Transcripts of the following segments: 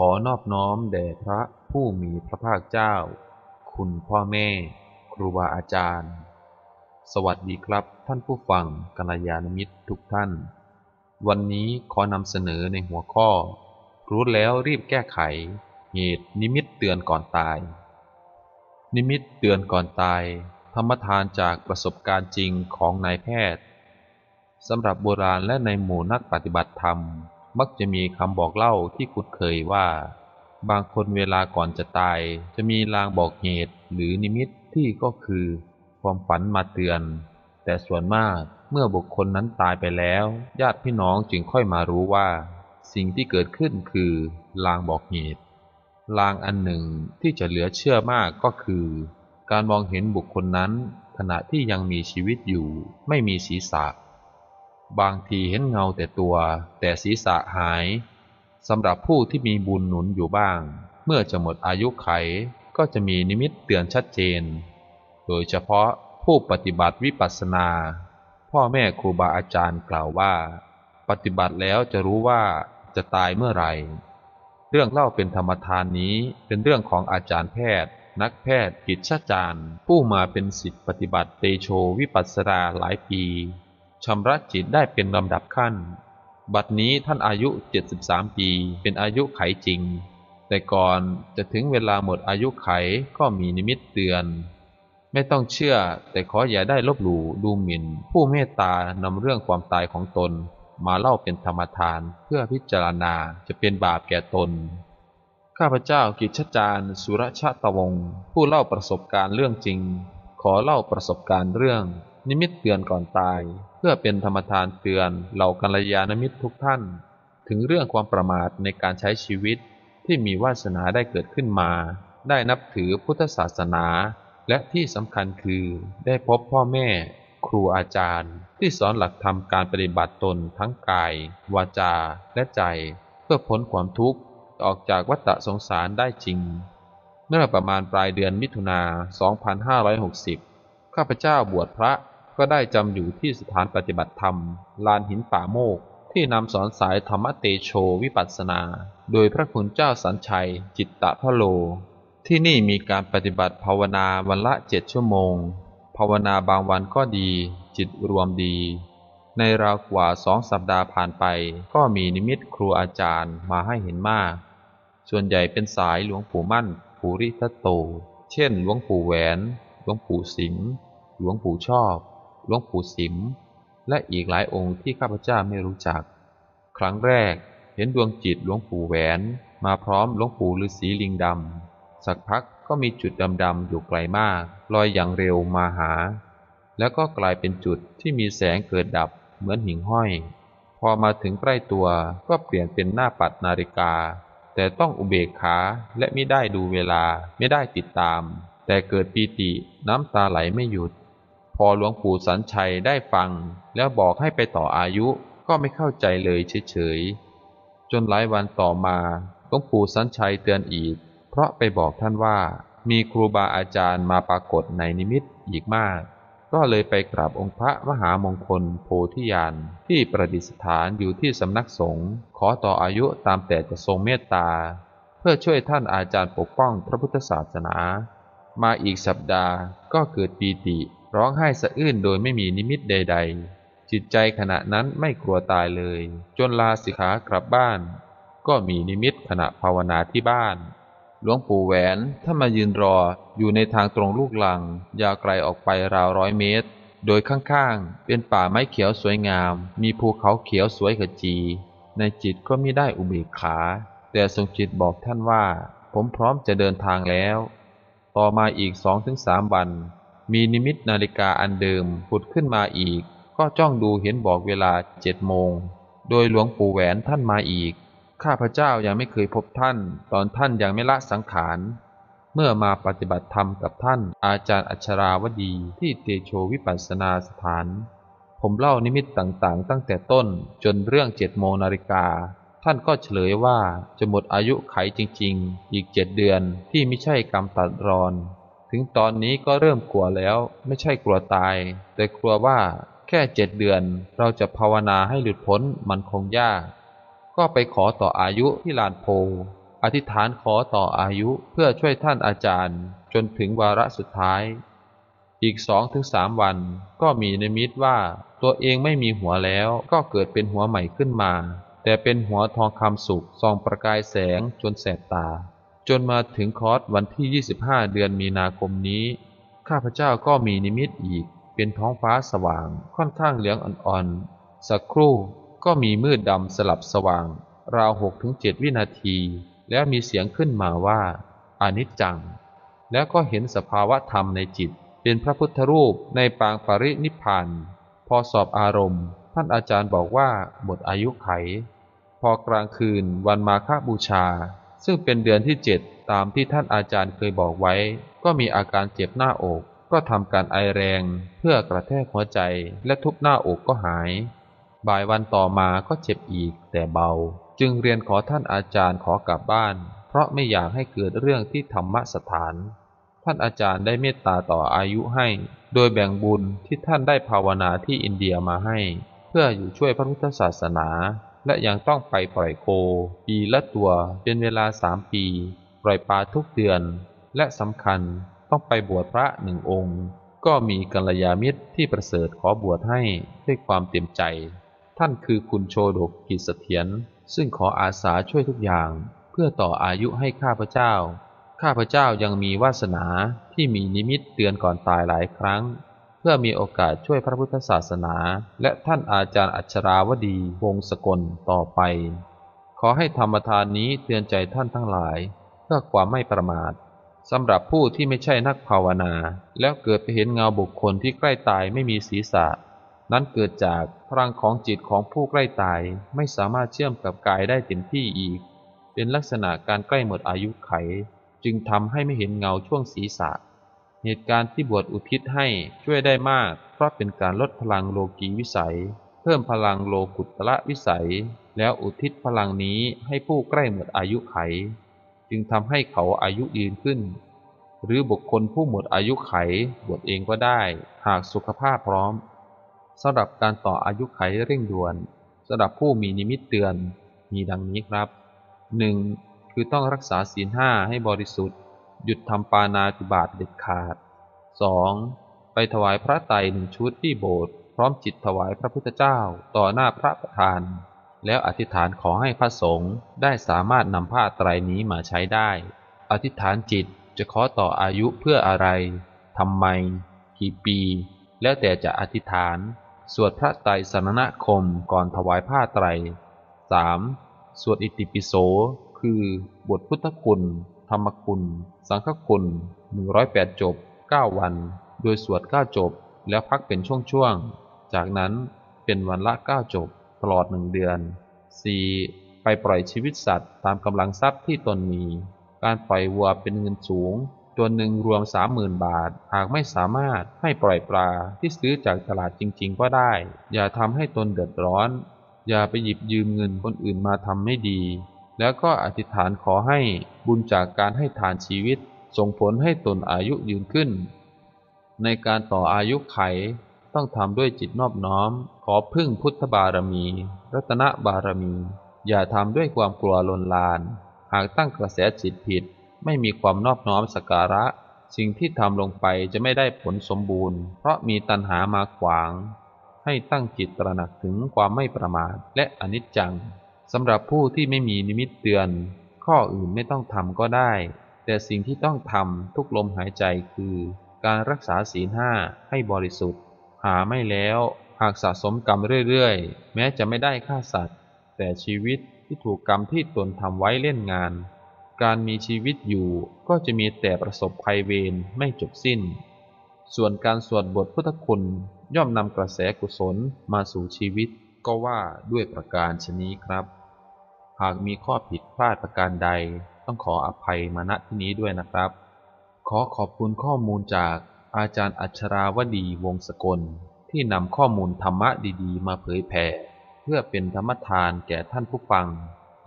ขอนอบน้อมแด่พระผู้มีพระภาคเจ้า คุณพ่อแม่ ครูบาอาจารย์ สวัสดีครับท่านผู้ฟังกัลยาณมิตรทุกท่าน วันนี้ขอนำเสนอในหัวข้อ รู้แล้วรีบแก้ไข เหตุนิมิตเตือนก่อนตาย นิมิตเตือนก่อนตาย ธรรมทานจากประสบการณ์จริงของนายแพทย์สำหรับโบราณและในหมู่นักปฏิบัติธรรม มักจะมีคำบอกเล่าที่คุ้นเคยว่า บางคนเวลาก่อนจะตาย จะมีลางบอกเหตุหรือนิมิตที่ก็คือ ความฝันมาเตือน แต่ส่วนมากเมื่อบุคคลนั้นตายไปแล้ว ญาติพี่น้องจึงค่อยมารู้ว่า สิ่งที่เกิดขึ้นคือลางบอกเหตุลางอันหนึ่งที่จะเหลือเชื่อมากก็คือ การมองเห็นบุคคลนั้นขณะที่ยังมีชีวิตอยู่ไม่มีศีรษะ บางทีเห็นเงาแต่ตัว แต่ศีรษะหายสำหรับผู้ที่มีบุญหนุนอยู่บ้าง เมื่อจะหมดอายุไขก็จะมีนิมิตเตือนชัดเจน โดยเฉพาะผู้ปฏิบัติวิปัสสนา พ่อแม่ครูบาอาจารย์กล่าวว่า ปฏิบัติแล้วจะรู้ว่าจะตายเมื่อไหร่ เรื่องเล่าเป็นธรรมทานนี้เป็นเรื่องของอาจารย์แพทย์ นักแพทย์กิจชาจารย์ ผู้มาเป็นสิทธิปฏิบัติเตโชวิปัสสนาหลายปี ชำระจิตได้เป็นลำดับขั้น บัดนี้ท่านอายุ 73 ปี เป็นอายุไขจริง แต่ก่อนจะถึงเวลาหมดอายุไขก็มีนิมิตเตือน ไม่ต้องเชื่อแต่ขออย่าได้ลบหลู่ดูหมิ่น ผู้เมตตานำเรื่องความตายของตน มาเล่าเป็นธรรมทานเพื่อพิจารณาจะเป็นบาปแก่ตน ข้าพเจ้ากิจชจารย์สุรชาตวงศ์ผู้เล่าประสบการณ์เรื่องจริง ขอเล่าประสบการณ์เรื่องนิมิตเตือนก่อนตาย พื่อเป็นธรรมทานเตือนเหล่ากัลยาณมิตรทุกท่าน ถึงเรื่องความประมาทในการใช้ชีวิตที่มีวาสนาได้เกิดขึ้นมา ได้นับถือพุทธศาสนา และที่สำคัญคือได้พบพ่อแม่ ครูอาจารย์ ที่สอนหลักธรรมการปฏิบัติตนทั้งกาย วาจา และใจ เพื่อพ้นความทุกข์ออกจากวัฏสงสารได้จริง เมื่อประมาณปลายเดือนมิถุนา 2560 ข้าพเจ้าบวชพระ ก็ได้จำอยู่ที่สถานปฏิบัติธรรม ลานหินป่าโมก ที่นำสอนสายธรรมเตโชวิปัสสนา โดยพระคุณเจ้าสัญชัย จิตตะพะโล ที่นี่มีการปฏิบัติภาวนาวันละเจ็ดชั่วโมง ภาวนาบางวันก็ดี จิตรวมดี ในราวกว่าสองสัปดาห์ผ่านไป ก็มีนิมิตครูอาจารย์มาให้เห็นมาก ส่วนใหญ่เป็นสายหลวงปู่มั่นภูริทัตโต เช่นหลวงปู่แหวน หลวงปู่สิงห์หลวงปู่ชอบ หลวงปู่สิม และอีกหลายองค์ที่ข้าพเจ้าไม่รู้จัก ครั้งแรกเห็นดวงจิตหลวงปู่แหวน มาพร้อมหลวงปู่ฤาษีลิงดำ สักพักก็มีจุดดำๆอยู่ไกลมาก ลอยอย่างเร็วมาหา แล้วก็กลายเป็นจุดที่มีแสงเกิดดับเหมือนหิ่งห้อย พอมาถึงใกล้ตัวก็เปลี่ยนเป็นหน้าปัดนาฬิกา แต่ต้องอุเบกขาและไม่ได้ดูเวลาไม่ได้ติดตาม แต่เกิดปีติน้ำตาไหลไม่หยุด พอหลวงปู่สัญชัยได้ฟัง แล้วบอกให้ไปต่ออายุก็ไม่เข้าใจเลยเฉยๆ จนหลายวันต่อมาหลวงปู่สัญชัยเตือนอีก เพราะไปบอกท่านว่ามีครูบาอาจารย์มาปรากฏในนิมิตอีกมาก ก็เลยไปกราบองค์พระมหามงคลโพธิญาณที่ประดิษฐานอยู่ที่สำนักสงฆ์ขอต่ออายุตามแต่จะทรงเมตตา เพื่อช่วยท่านอาจารย์ปกป้องพระพุทธศาสนา มาอีกสัปดาห์ก็เกิดปีติ ร้องไห้สะอื้นโดยไม่มีนิมิตใด ๆ จิตใจขณะนั้นไม่กลัวตายเลย จนลาสิกขากลับบ้าน ก็มีนิมิตขณะภาวนาที่บ้าน หลวงปู่แหวนท่ามายืนรออยู่ในทางตรงลูกลัง ยาวไกลออกไปราวร้อยเมตร โดยข้างๆ เป็นป่าไม้เขียวสวยงาม มีภูเขาเขียวสวยขจี ในจิตก็ไม่ได้อุเบกขา แต่ทรงจิตบอกท่านว่า ผมพร้อมจะเดินทางแล้ว ต่อมาอีกสองถึงสามวัน มีนิมิตนาฬิกาอันเดิมผุดขึ้นมาอีก ก็จ้องดูเห็นบอกเวลาเจ็ดโมง โดยหลวงปู่แหวนท่านมาอีก ข้าพเจ้ายังไม่เคยพบท่าน ตอนท่านยังไม่ละสังขาร เมื่อมาปฏิบัติธรรมกับท่านอาจารย์อัชราวดีที่เตโชวิปัสสนาสถาน ผมเล่านิมิตต่างๆ ตั้งแต่ต้นจนเรื่องเจ็ดโมงนาฬิกาท่านก็เฉลยว่าจะหมดอายุไขจริง ๆ อีกเจ็ดเดือนที่ไม่ใช่กรรมตัดรอน ถึงตอนนี้ก็เริ่มกลัวแล้ว ไม่ใช่กลัวตาย แต่กลัวว่าแค่เจ็ดเดือน เราจะภาวนาให้หลุดพ้นมันคงยาก ก็ไปขอต่ออายุที่ลานโพ อธิษฐานขอต่ออายุเพื่อช่วยท่านอาจารย์ จนถึงวาระสุดท้าย อีกสองถึงสามวันก็มีนิมิตว่าตัวเองไม่มีหัวแล้วก็เกิดเป็นหัวใหม่ขึ้นมา แต่เป็นหัวทองคำสุกส่องประกายแสงจนแสบตา จนมาถึงคอร์สวันที่ 25 เดือนมีนาคมนี้ ข้าพเจ้าก็มีนิมิตอีก เป็นท้องฟ้าสว่าง ค่อนข้างเหลืองอ่อนๆ สักครู่ก็มีมืดดำสลับสว่าง ราว6ถึง7วินาที แล้วมีเสียงขึ้นมาว่าอนิจจัง แล้วก็เห็นสภาวะธรรมในจิต เป็นพระพุทธรูปในปางปรินิพพานพอสอบอารมณ์ ท่านอาจารย์บอกว่าหมดอายุไข พอกลางคืนวันมาฆบูชา ซึ่งเป็นเดือนที่เจ็ดตามที่ท่านอาจารย์เคยบอกไว้ ก็มีอาการเจ็บหน้าอก ก็ทำการไอแรงเพื่อกระแทกหัวใจและทุบหน้าอกก็หาย บ่ายวันต่อมาก็เจ็บอีกแต่เบา จึงเรียนขอท่านอาจารย์ขอกลับบ้าน เพราะไม่อยากให้เกิดเรื่องที่ธรรมสถาน ท่านอาจารย์ได้เมตตาต่ออายุให้ โดยแบ่งบุญที่ท่านได้ภาวนาที่อินเดียมาให้ เพื่ออยู่ช่วยพระพุทธศาสนา และยังต้องไปปล่อยโค ปีละตัวเป็นเวลาสามปี ปล่อยปลาทุกเดือน และสำคัญต้องไปบวชพระหนึ่งองค์ ก็มีกัลยาณมิตรที่ประเสริฐขอบวชให้ด้วยความเต็มใจ ท่านคือคุณโชดกกิจเสถียรซึ่งขออาสาช่วยทุกอย่าง เพื่อต่ออายุให้ข้าพเจ้า ข้าพเจ้ายังมีวาสนาที่มีนิมิตเตือนก่อนตายหลายครั้ง พื่อมีโอกาสช่วยพระพุทธศาสนา และท่านอาจารย์อัชราวดีวงศกลต่อไป ขอให้ธรรมทานนี้เตือนใจท่านทั้งหลาย เพื่อความไม่ประมาทสำหรับผู้ที่ไม่ใช่นักภาวนา แล้วเกิดไปเห็นเงาบุคคลที่ใกล้ตายไม่มีศีรษะ นั้นเกิดจากพลังของจิตของผู้ใกล้ตายไม่สามารถเชื่อมกับกายได้เต็มที่อีก เป็นลักษณะการใกล้หมดอายุไข จึงทำให้ไม่เห็นเงาช่วงศีรษะ เหตุการณ์ที่บวชอุทิศให้ช่วยได้มาก เพราะเป็นการลดพลังโลกีวิสัย เพิ่มพลังโลกุตละวิสัย แล้วอุทิศพลังนี้ให้ผู้ใกล้หมดอายุไข จึงทำให้เขาอายุยืนขึ้น หรือบุคคลผู้หมดอายุไขบวชเองก็ได้ หากสุขภาพพร้อมสำหรับการต่ออายุไขเร่งด่วนสำหรับผู้มีนิมิตเตือนมีดังนี้ครับ 1. คือต้องรักษาศีลห้าให้บริสุทธิ์ หยุดทำปานาติบาตเด็ดขาด 2. ไปถวายพระไตรหนึ่งชุดที่โบสถ์พร้อมจิตถวายพระพุทธเจ้าต่อหน้าพระประธาน แล้วอธิษฐานขอให้พระสงฆ์ได้สามารถนำผ้าไตรนี้มาใช้ได้ อธิษฐานจิตจะขอต่ออายุเพื่ออะไรทำไม กี่ปี แล้วแต่จะอธิษฐาน สวดพระไตรสรณคมก่อนถวายผ้าไตร 3. สวดอิติปิโส คือบทพุทธคุณ ธรรมคุณ สังฆคุณ 108 จบ 9 วัน โดยสวด 9 จบ แล้วพักเป็นช่วงๆ จากนั้นเป็นวันละ 9 จบ ตลอดหนึ่งเดือน 4. ไปปล่อยชีวิตสัตว์ตามกำลังทรัพย์ที่ตนมี การปล่อยวัวเป็นเงินสูง ตัวหนึ่งรวม 30,000 บาท หากไม่สามารถให้ปล่อยปลาที่ซื้อจากตลาดจริงๆ ก็ได้ อย่าทำให้ตนเดือดร้อน อย่าไปหยิบยืมเงินคนอื่นมาทำไม่ดี แล้วก็อธิษฐานขอให้บุญจากการให้ทานชีวิต ส่งผลให้ตนอายุยืนขึ้น ในการต่ออายุไขต้องทำด้วยจิตนอบน้อม ขอพึ่งพุทธบารมี รัตนบารมี อย่าทำด้วยความกลัวลนลาน หากตั้งกระแสจิตผิด ไม่มีความนอบน้อมสักการะ สิ่งที่ทำลงไปจะไม่ได้ผลสมบูรณ์ เพราะมีตัณหามาขวาง ให้ตั้งจิตตระหนักถึงความไม่ประมาทและอนิจจัง สำหรับผู้ที่ไม่มีนิมิตเตือน ข้ออื่นไม่ต้องทำก็ได้ แต่สิ่งที่ต้องทำทุกลมหายใจคือ การรักษาศีลห้าให้บริสุทธิ์ หาไม่แล้ว หากสะสมกรรมเรื่อยๆ แม้จะไม่ได้ฆ่าสัตว์ แต่ชีวิตที่ถูกกรรมที่ตนทำไว้เล่นงาน การมีชีวิตอยู่ก็จะมีแต่ประสบภัยเวรไม่จบสิ้น ส่วนการสวดบทพุทธคุณย่อมนำกระแสกุศลมาสู่ชีวิต ก็ว่าด้วยประการชนี้ครับ หากมีข้อผิดพลาดประการใดต้องขออภัยมาณที่นี้ด้วยนะครับ ขอขอบคุณข้อมูลจากอาจารย์อัชราวดีวงศกล ที่นำข้อมูลธรรมะดีๆ มาเผยแผ่เพื่อเป็นธรรมทานแก่ท่านผู้ฟัง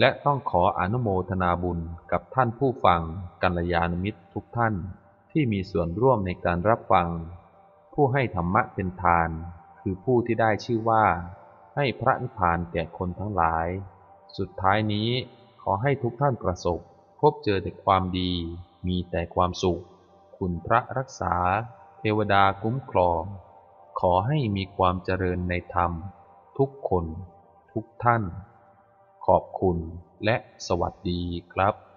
และต้องขออนุโมทนาบุญกับท่านผู้ฟังกัลยาณมิตรทุกท่าน ที่มีส่วนร่วมในการรับฟัง ผู้ให้ธรรมะเป็นทาน คือผู้ที่ได้ชื่อว่า ให้พระนิพพานแก่คนทั้งหลาย สุดท้ายนี้ขอให้ทุกท่านประสบ พบเจอแต่ความดี มีแต่ความสุข คุณพระรักษา เทวดาคุ้มครอง ขอให้มีความเจริญในธรรม ทุกคน ทุกท่าน ขอบคุณและสวัสดีครับ